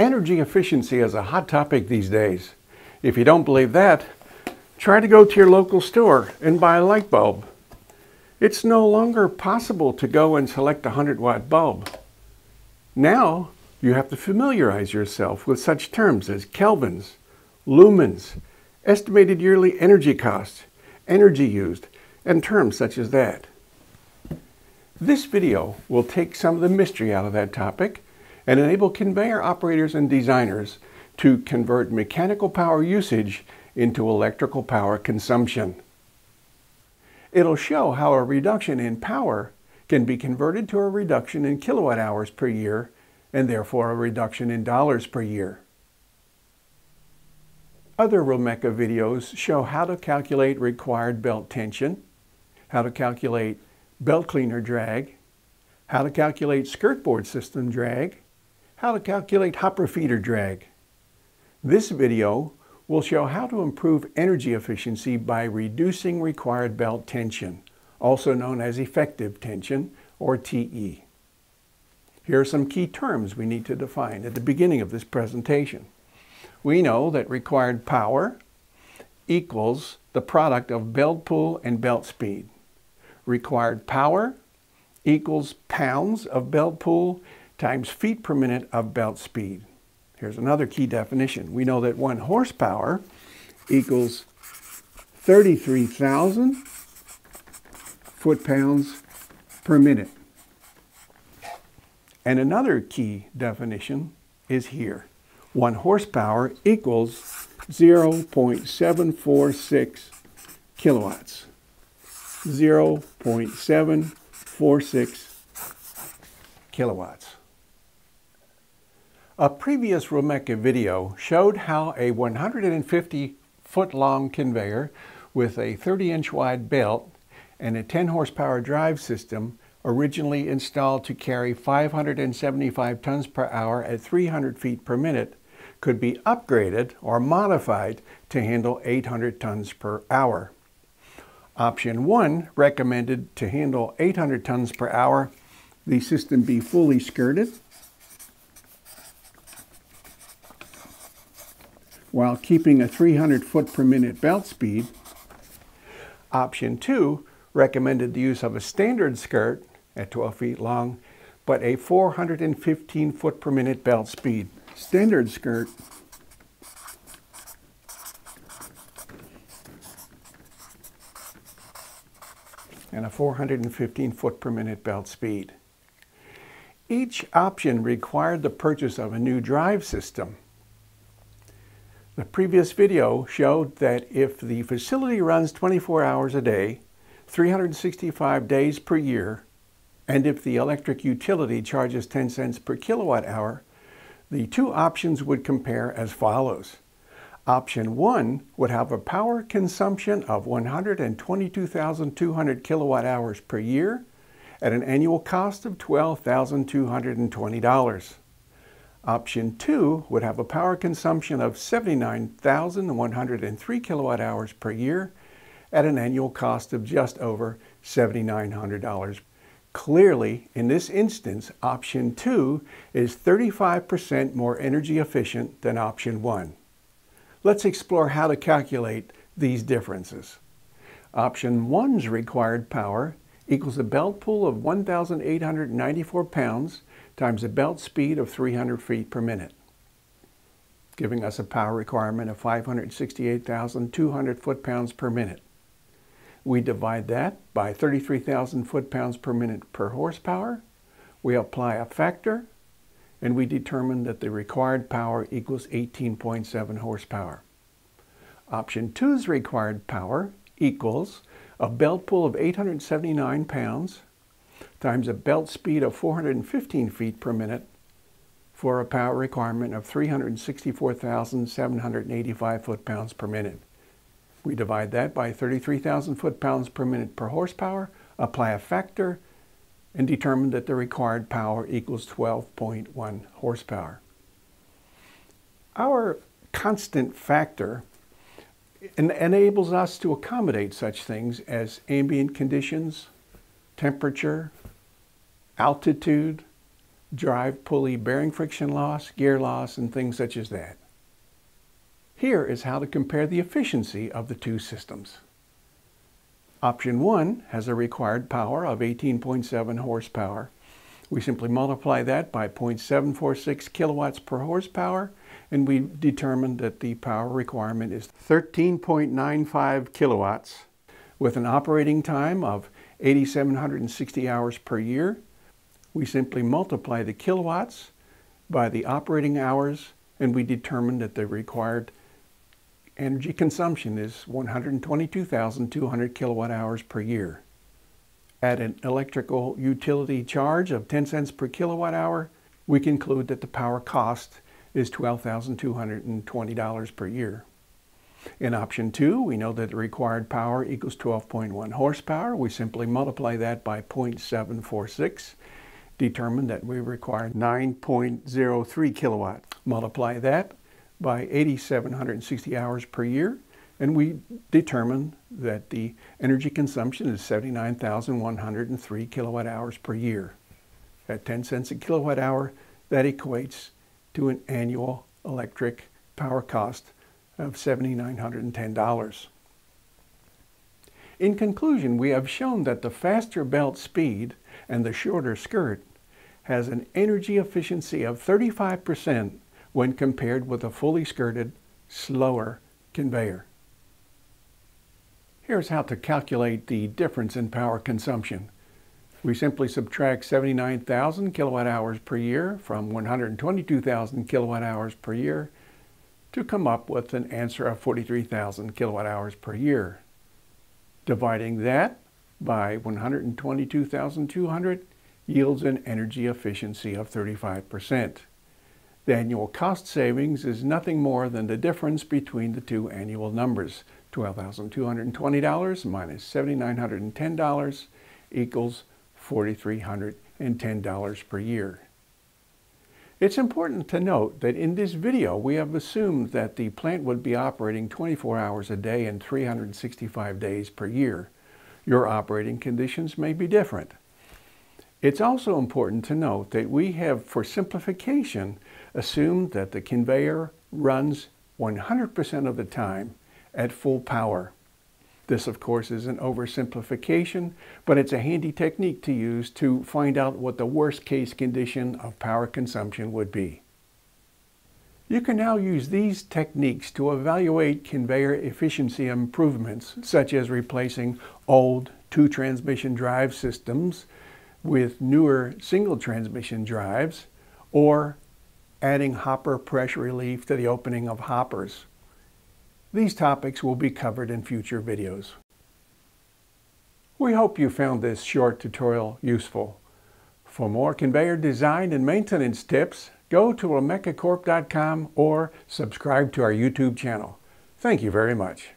Energy efficiency is a hot topic these days. If you don't believe that, try to go to your local store and buy a light bulb. It's no longer possible to go and select a 100 watt bulb. Now, you have to familiarize yourself with such terms as kelvins, lumens, estimated yearly energy costs, energy used, and terms such as that. This video will take some of the mystery out of that topic and enable conveyor operators and designers to convert mechanical power usage into electrical power consumption. It'll show how a reduction in power can be converted to a reduction in kilowatt hours per year and therefore a reduction in dollars per year. Other Rulmeca videos show how to calculate required belt tension, how to calculate belt cleaner drag, how to calculate skirt board system drag, how to calculate hopper feeder drag. This video will show how to improve energy efficiency by reducing required belt tension, also known as effective tension, or TE. Here are some key terms we need to define at the beginning of this presentation. We know that required power equals the product of belt pull and belt speed required power equals pounds of belt pull times feet per minute of belt speed. Here's another key definition. We know that one horsepower equals 33,000 foot-pounds per minute. And another key definition is here. One horsepower equals 0.746 kilowatts. 0.746 kilowatts. A previous Rulmeca video showed how a 150 foot long conveyor with a 30 inch wide belt and a 10 horsepower drive system originally installed to carry 575 tons per hour at 300 feet per minute could be upgraded or modified to handle 800 tons per hour. Option 1 recommended to handle 800 tons per hour, the system be fully skirted while keeping a 300 foot per minute belt speed. Option 2 recommended the use of a standard skirt at 12 feet long, but a 415 foot per minute belt speed. Standard skirt and a 415 foot per minute belt speed. Each option required the purchase of a new drive system. The previous video showed that if the facility runs 24 hours a day, 365 days per year, and if the electric utility charges 10 cents per kilowatt hour, the two options would compare as follows. Option 1 would have a power consumption of 122,200 kilowatt hours per year at an annual cost of $12,220. Option 2 would have a power consumption of 79,103 kilowatt hours per year at an annual cost of just over $7,900. Clearly, in this instance, option 2 is 35% more energy efficient than option 1. Let's explore how to calculate these differences. Option 1's required power equals a belt pull of 1,894 pounds times a belt speed of 300 feet per minute, giving us a power requirement of 568,200 foot-pounds per minute. We divide that by 33,000 foot-pounds per minute per horsepower. We apply a factor and we determine that the required power equals 18.7 horsepower. Option 2's required power equals a belt pull of 879 pounds times a belt speed of 415 feet per minute for a power requirement of 364,785 foot-pounds per minute. We divide that by 33,000 foot-pounds per minute per horsepower, apply a factor, and determine that the required power equals 12.1 horsepower. Our constant factor en enables us to accommodate such things as ambient conditions, temperature, altitude, drive pulley bearing friction loss, gear loss, and things such as that. Here is how to compare the efficiency of the two systems. Option 1 has a required power of 18.7 horsepower. We simply multiply that by 0.746 kilowatts per horsepower and we determine that the power requirement is 13.95 kilowatts with an operating time of 8,760 hours per year. We simply multiply the kilowatts by the operating hours and we determine that the required energy consumption is 122,200 kilowatt hours per year. At an electrical utility charge of 10 cents per kilowatt hour, we conclude that the power cost is $12,220 per year. In option two, we know that the required power equals 12.1 horsepower. We simply multiply that by 0.746, determine that we require 9.03 kilowatts. Multiply that by 8,760 hours per year, and we determine that the energy consumption is 79,103 kilowatt hours per year. At 10 cents a kilowatt hour, that equates to an annual electric power cost of $7,910. In conclusion, we have shown that the faster belt speed and the shorter skirt has an energy efficiency of 35% when compared with a fully skirted, slower conveyor. Here's how to calculate the difference in power consumption. We simply subtract 79,000 kilowatt hours per year from 122,000 kilowatt hours per year to come up with an answer of 43,000 kilowatt hours per year. Dividing that by 122,200 yields an energy efficiency of 35%. The annual cost savings is nothing more than the difference between the two annual numbers. $12,220 minus $7,910 equals $4,310 per year. It's important to note that in this video we have assumed that the plant would be operating 24 hours a day and 365 days per year. Your operating conditions may be different. It's also important to note that we have, for simplification, assumed that the conveyor runs 100% of the time at full power. This, of course, is an oversimplification, but it's a handy technique to use to find out what the worst case condition of power consumption would be. You can now use these techniques to evaluate conveyor efficiency improvements, such as replacing old two-transmission drive systems with newer single transmission drives, or adding hopper pressure relief to the opening of hoppers. These topics will be covered in future videos. We hope you found this short tutorial useful. For more conveyor design and maintenance tips, go to rulmecacorp.com or subscribe to our YouTube channel. Thank you very much.